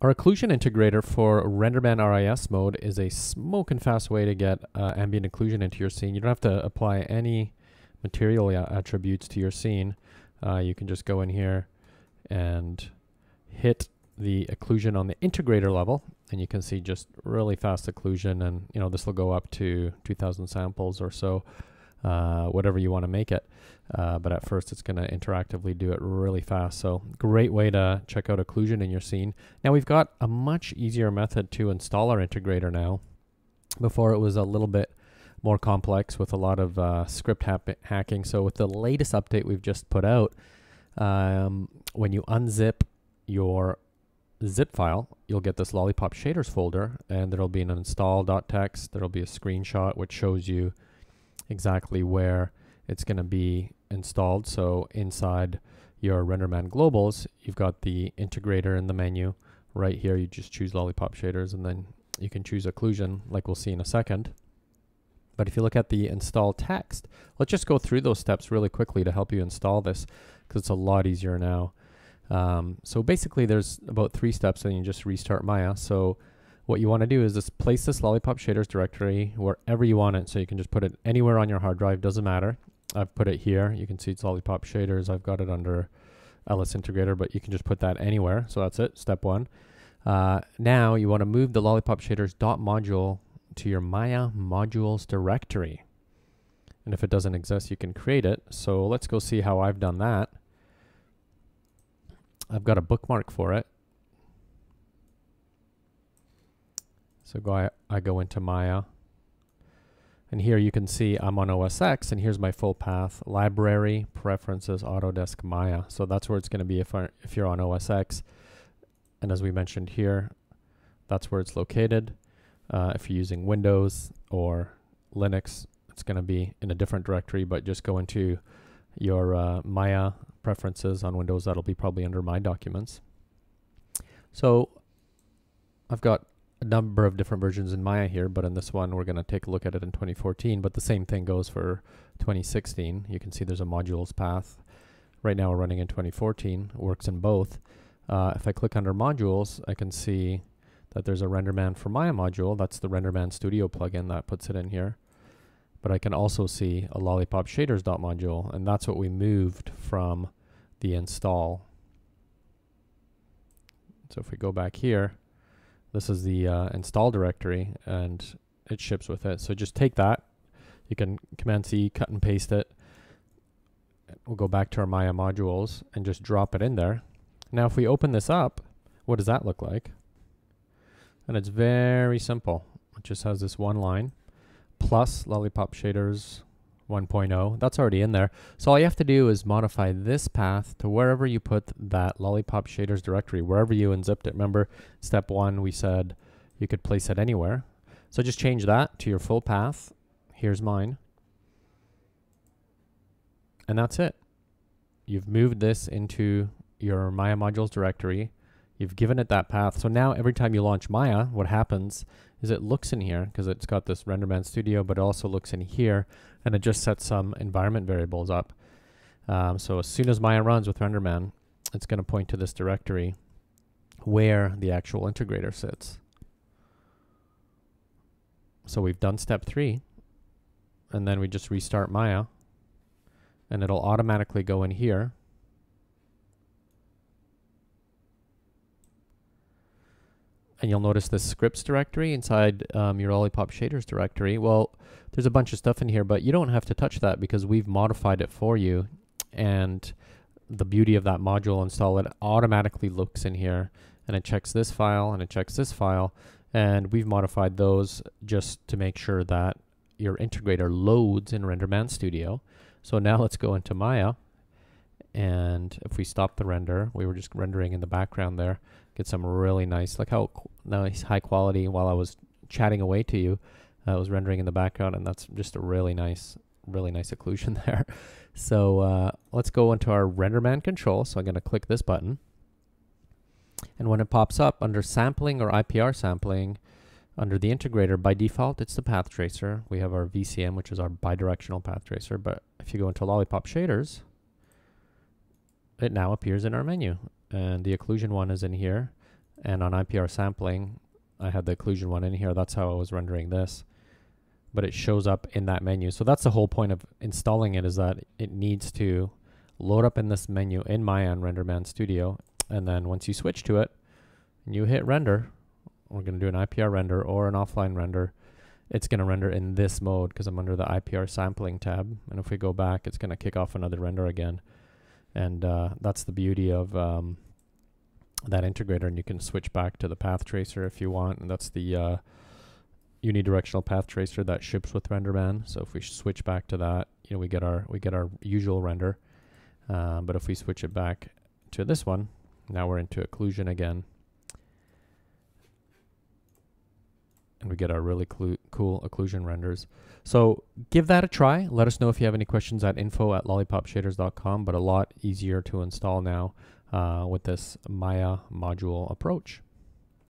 Our occlusion integrator for RenderMan RIS mode is a smoking fast way to get uh, ambient occlusion into your scene. You don't have to apply any material attributes to your scene. Uh, you can just go in here and hit the occlusion on the integrator level and you can see just really fast occlusion and you know this will go up to 2000 samples or so uh, whatever you want to make it. Uh, but at first it's going to interactively do it really fast. So great way to check out occlusion in your scene. Now we've got a much easier method to install our integrator now. Before it was a little bit more complex with a lot of uh, script hacking. So with the latest update we've just put out um, when you unzip your zip file, you'll get this lollipop shaders folder and there'll be an install.txt. There'll be a screenshot which shows you exactly where it's going to be installed. So inside your RenderMan globals, you've got the integrator in the menu. Right here, you just choose lollipop shaders and then you can choose occlusion like we'll see in a second. But if you look at the install text, let's just go through those steps really quickly to help you install this because it's a lot easier now. Um, so basically there's about three steps and you just restart Maya. So what you want to do is just place this lollipop shaders directory wherever you want it. So you can just put it anywhere on your hard drive, doesn't matter. I've put it here. You can see it's lollipop shaders. I've got it under LS integrator, but you can just put that anywhere. So that's it, step one. Uh, now you want to move the lollipop shaders dot module to your Maya modules directory. And if it doesn't exist, you can create it. So let's go see how I've done that. I've got a bookmark for it. So go I, I go into Maya. And here you can see I'm on OS X, and here's my full path, library, preferences, Autodesk Maya. So that's where it's going to be if, if you're on OS X. And as we mentioned here, that's where it's located. Uh, if you're using Windows or Linux, it's going to be in a different directory, but just go into your uh, Maya preferences on Windows, that'll be probably under My Documents. So I've got a number of different versions in Maya here, but in this one we're going to take a look at it in 2014, but the same thing goes for 2016. You can see there's a modules path. Right now we're running in 2014, works in both. Uh, if I click under modules, I can see that there's a RenderMan for Maya module. That's the RenderMan Studio plugin that puts it in here but I can also see a lollipop shaders dot module, and that's what we moved from the install. So if we go back here, this is the uh, install directory, and it ships with it. So just take that. You can Command C, cut and paste it. We'll go back to our Maya modules and just drop it in there. Now if we open this up, what does that look like? And it's very simple. It just has this one line plus Lollipop Shaders 1.0. That's already in there. So all you have to do is modify this path to wherever you put that Lollipop Shaders directory, wherever you unzipped it. Remember, step one, we said you could place it anywhere. So just change that to your full path. Here's mine. And that's it. You've moved this into your Maya modules directory. You've given it that path. So now every time you launch Maya, what happens is it looks in here because it's got this RenderMan Studio, but it also looks in here and it just sets some environment variables up. Um, so as soon as Maya runs with RenderMan, it's going to point to this directory where the actual integrator sits. So we've done step three, and then we just restart Maya, and it'll automatically go in here and you'll notice the scripts directory inside um, your Lollipop Shaders directory. Well, there's a bunch of stuff in here, but you don't have to touch that because we've modified it for you. And the beauty of that module install, it automatically looks in here and it checks this file and it checks this file. And we've modified those just to make sure that your integrator loads in RenderMan Studio. So now let's go into Maya. And if we stop the render, we were just rendering in the background there get some really nice, like how nice high quality while I was chatting away to you. Uh, I was rendering in the background, and that's just a really nice, really nice occlusion there. So uh, let's go into our RenderMan control. So I'm going to click this button. And when it pops up under sampling or IPR sampling, under the integrator, by default, it's the path tracer. We have our VCM, which is our bidirectional path tracer. But if you go into Lollipop Shaders, it now appears in our menu and the occlusion one is in here And on IPR sampling, I had the occlusion one in here. That's how I was rendering this. But it shows up in that menu. So that's the whole point of installing it is that it needs to load up in this menu in Maya and RenderMan Studio. And then once you switch to it and you hit render, we're going to do an IPR render or an offline render. It's going to render in this mode because I'm under the IPR sampling tab. And if we go back, it's going to kick off another render again. And uh, that's the beauty of um, that integrator. And you can switch back to the path tracer if you want. And that's the uh, unidirectional path tracer that ships with RenderMan. So if we switch back to that, you know, we get our we get our usual render. Uh, but if we switch it back to this one, now we're into occlusion again. And we get our really cool occlusion renders. So give that a try. Let us know if you have any questions at info at lollipopshaders.com, but a lot easier to install now uh, with this Maya module approach.